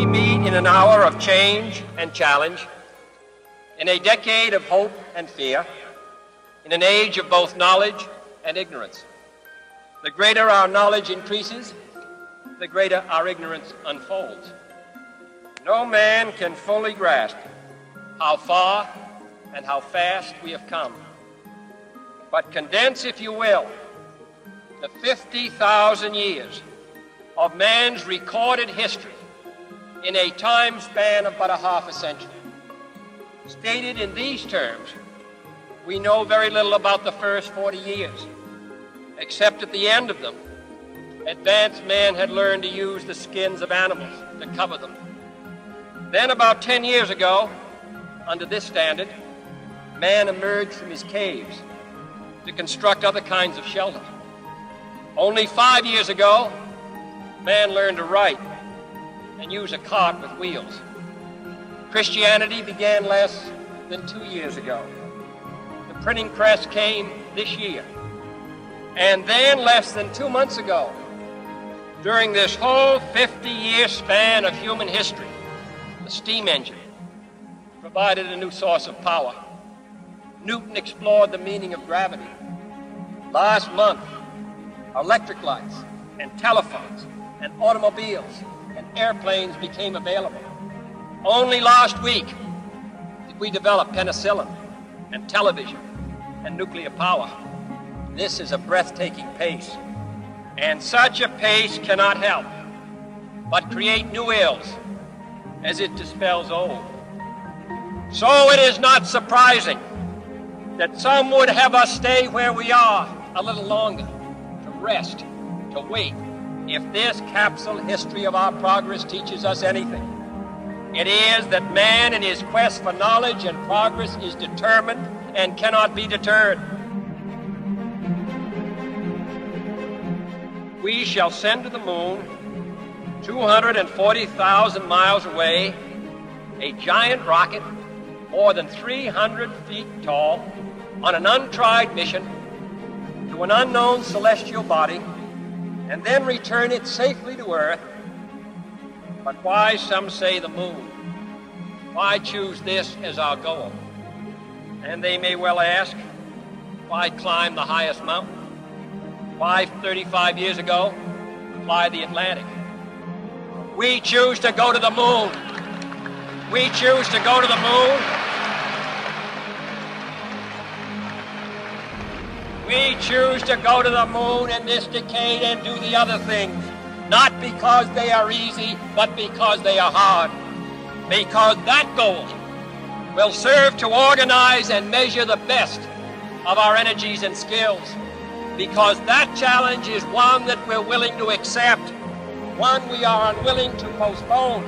We meet in an hour of change and challenge, in a decade of hope and fear, in an age of both knowledge and ignorance. The greater our knowledge increases, the greater our ignorance unfolds. No man can fully grasp how far and how fast we have come. But condense, if you will, the 50,000 years of man's recorded history in a time span of but a half a century. Stated in these terms, we know very little about the first 40 years, except at the end of them, advanced man had learned to use the skins of animals to cover them. Then, about 10 years ago, under this standard, man emerged from his caves to construct other kinds of shelter. Only five years ago, man learned to write and use a cart with wheels. Christianity began less than two years ago. The printing press came this year. And then, less than two months ago, during this whole 50 year span of human history, the steam engine provided a new source of power. Newton explored the meaning of gravity. Last month, electric lights and telephones and automobiles and airplanes became available. Only last week did we develop penicillin and television and nuclear power. This is a breathtaking pace. And such a pace cannot help but create new ills as it dispels old. So it is not surprising that some would have us stay where we are a little longer, to rest, to wait. If this capsule history of our progress teaches us anything, it is that man in his quest for knowledge and progress is determined and cannot be deterred. We shall send to the moon, 240,000 miles away, a giant rocket more than 300 feet tall on an untried mission to an unknown celestial body and then return it safely to Earth. But why, some say, the moon? Why choose this as our goal? And they may well ask, why climb the highest mountain? Why, 35 years ago, fly the Atlantic? We choose to go to the moon. We choose to go to the moon. We choose to go to the moon in this decade and do the other things, not because they are easy, but because they are hard. Because that goal will serve to organize and measure the best of our energies and skills. Because that challenge is one that we're willing to accept, one we are unwilling to postpone.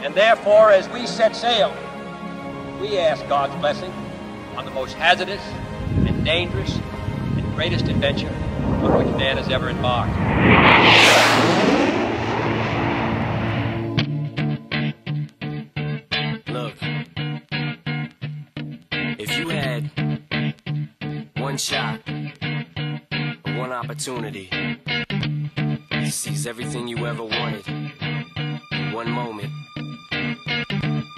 And therefore, as we set sail, we ask God's blessing on the most hazardous and dangerous greatest adventure on which man has ever embarked. Look, if you had one shot, one opportunity to seize everything you ever wanted in one moment,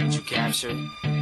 would you capture it?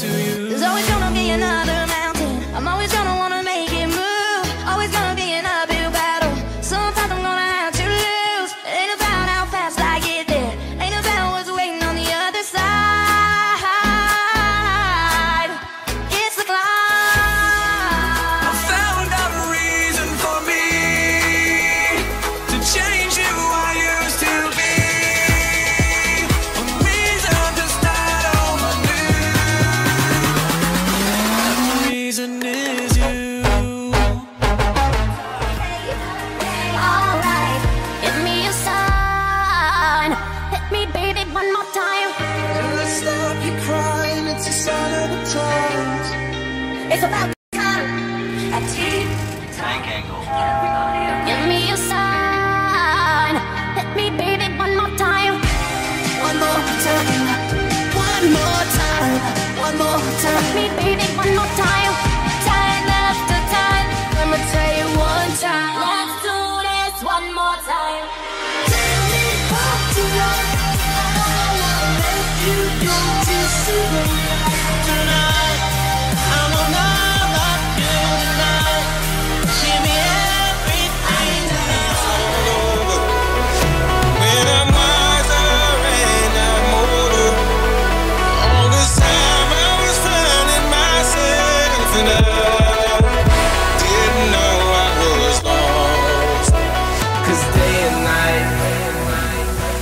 to you. It's about time. At tea time. Give me a sign. Hit me, baby, one more time. One more time. One more time. One more time. Hit me, baby,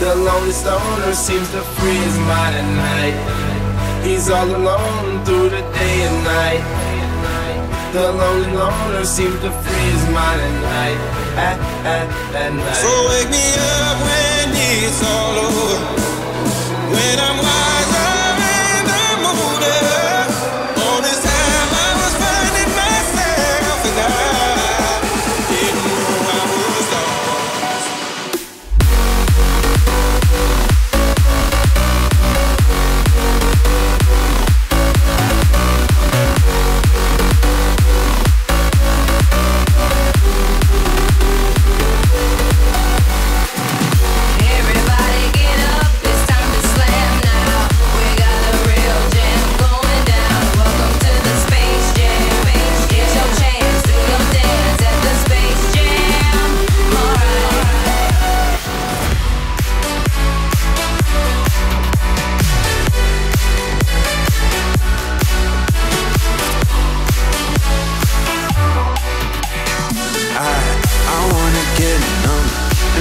the lonely stoner seems to free his mind at night. He's all alone through the day and night. The lonely loner seems to free his mind at night. At, at, at night. So wake me up when it's all over. When I'm wiser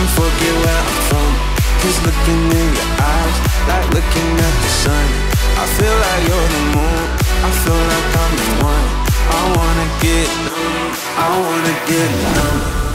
and forget where I'm from. Cause looking in your eyes, like looking at the sun. I feel like you're the moon, I feel like I'm the one. I wanna get numb, I wanna get numb.